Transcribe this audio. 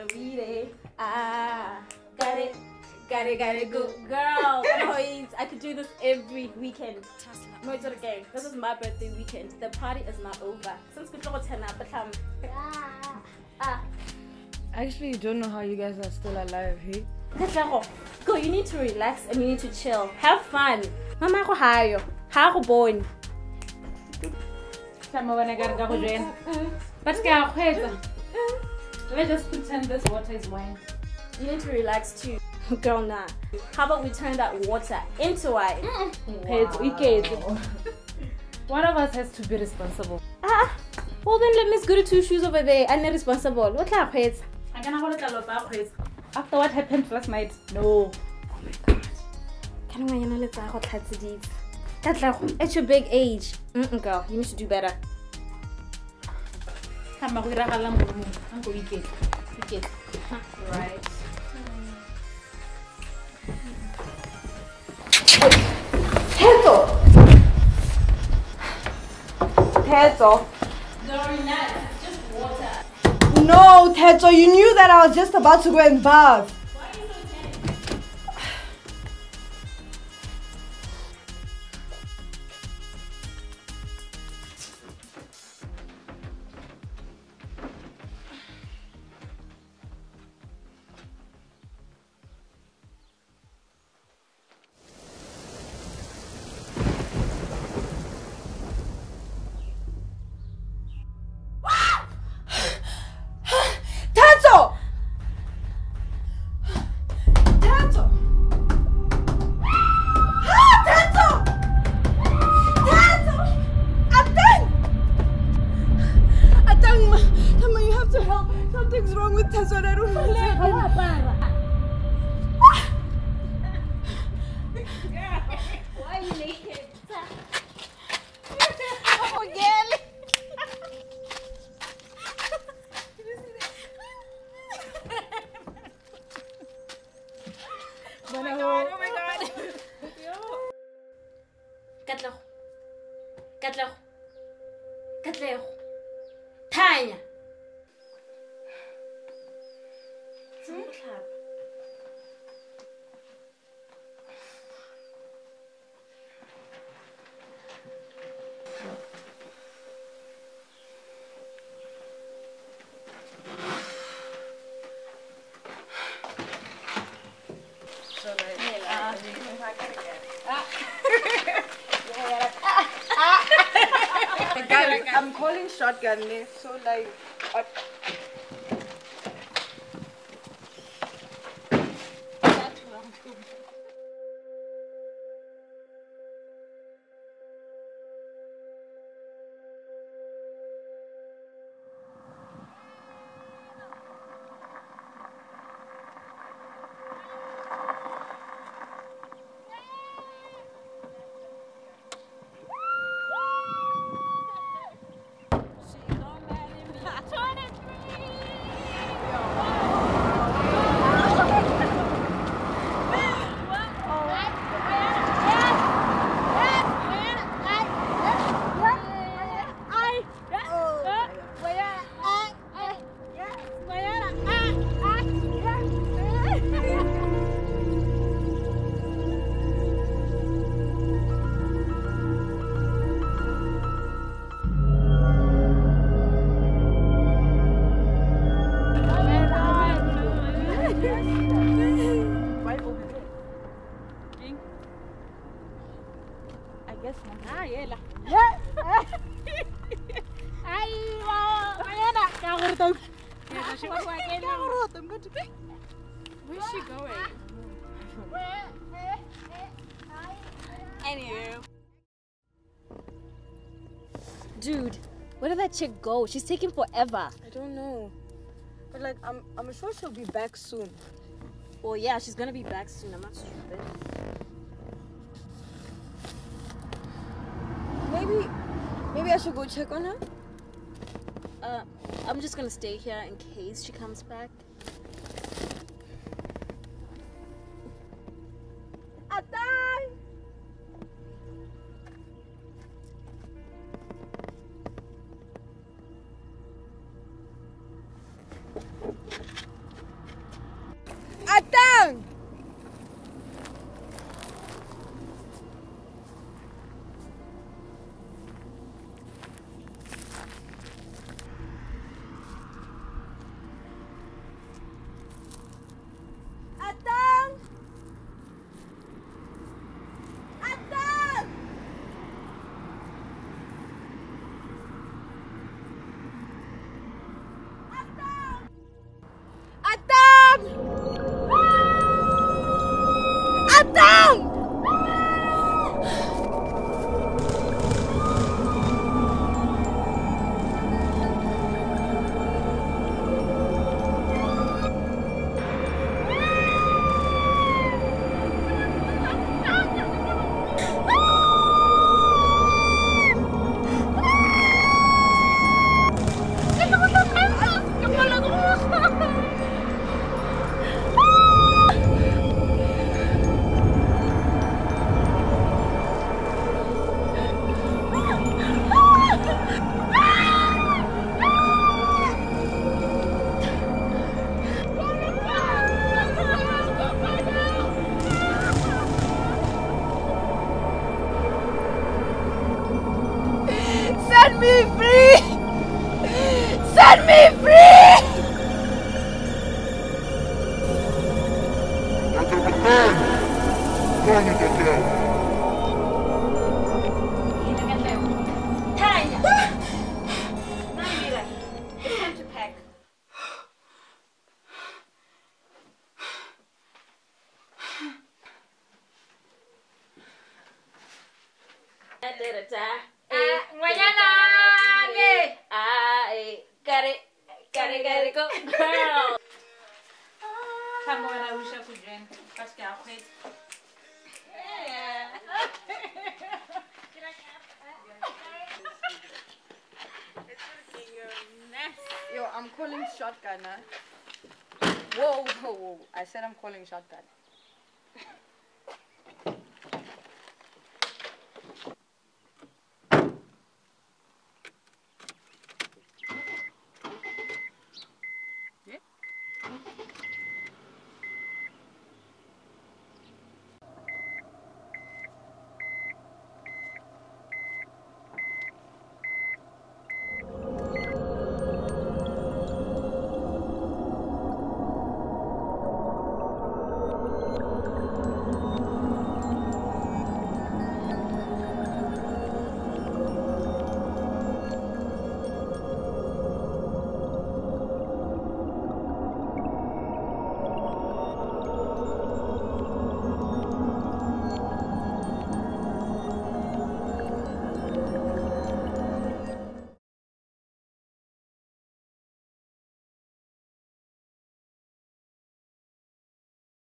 wanna be there. Ah, got it, got it, got it. Good girl. Boys, I could do this every weekend. No, it's okay. This is my birthday weekend. The party is not over. Since good luck turn up, but um, ah. I actually don't know how you guys are still alive, hey? Go, you need to relax and you need to chill. Have fun. Mama ko you how go bone. Tama wana ka ka go jena. But ka kgwetsa. Let's just pretend this water is wine. You need to relax too. Girl, nah. How about we turn that water into wine? Phetso, iketse. One of us has to be responsible. Ah, well then let Miss Goody Two Shoes over there. I'm not responsible. What can I quit? I can have a little After what happened last night, no. Oh my god. Can I let that hot head to At your big age. Mm-mm, girl, you need to do better. Tama go iragala mo mo. Anko iketse. Iketse. Right. Teto! Teto. Very nice. Just water. No, Teto, you knew that I was just about to go and bath. Oh my god, oh my god. Katlego. Katlego. Katlego. I'm calling shotgun, so like. Where's she going? Anywho. Dude, where did that chick go? She's taking forever. I don't know. But like, I'm, I'm sure she'll be back soon. Well, yeah, she's gonna be back soon. I'm not stupid. Maybe, maybe I should go check on her. Uh, I'm just gonna stay here in case she comes back. Me free! Yo, I'm calling shotgun, huh? Whoa, whoa, whoa. I said I'm calling shotgun.